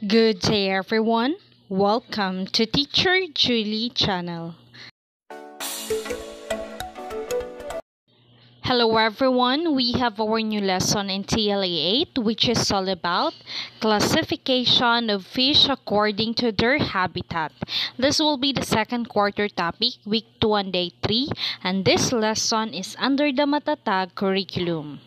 Good day everyone. Welcome to Teacher Julie channel. Hello everyone, we have our new lesson in TLE 8 which is all about classification of fish according to their habitat. This will be the second quarter topic, week 2 and day 3 and this lesson is under the Matatag curriculum.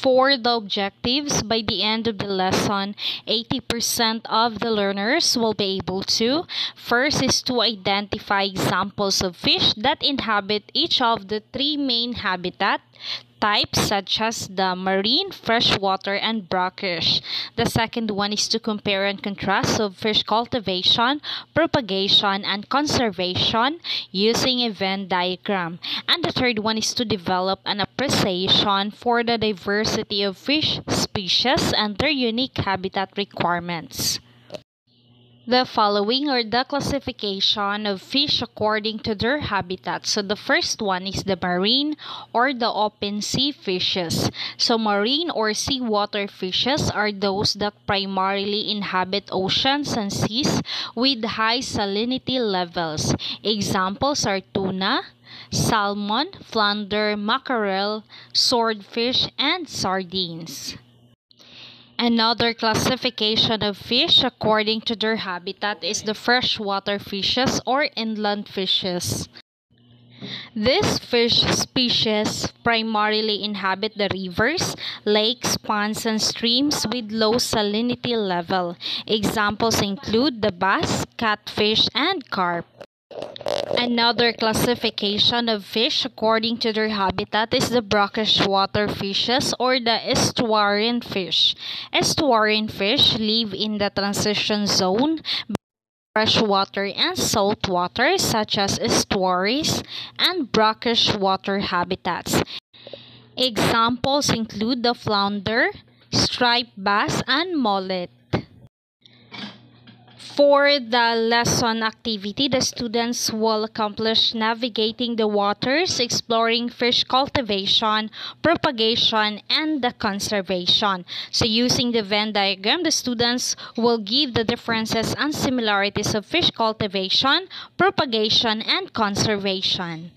For the objectives, by the end of the lesson, 80% of the learners will be able to. First is to identify examples of fish that inhabit each of the three main habitat types such as the marine, freshwater, and brackish. The second one is to compare and contrast of fish cultivation, propagation, and conservation using a Venn diagram. And the third one is to develop an appreciation for the diversity of fish species and their unique habitat requirements. The following are the classification of fish according to their habitat. So the first one is the marine or the open sea fishes. So marine or seawater fishes are those that primarily inhabit oceans and seas with high salinity levels. Examples are tuna, salmon, flounder, mackerel, swordfish, and sardines. Another classification of fish according to their habitat is the freshwater fishes or inland fishes. These fish species primarily inhabit the rivers, lakes, ponds, and streams with low salinity level. Examples include the bass, catfish, and carp. Another classification of fish according to their habitat is the brackish water fishes or the estuarine fish. Estuarine fish live in the transition zone freshwater and saltwater such as estuaries and brackish water habitats. Examples include the flounder, striped bass, and mullet. For the lesson activity, the students will accomplish navigating the waters, exploring fish cultivation, propagation, and the conservation. So using the Venn diagram, the students will give the differences and similarities of fish cultivation, propagation, and conservation.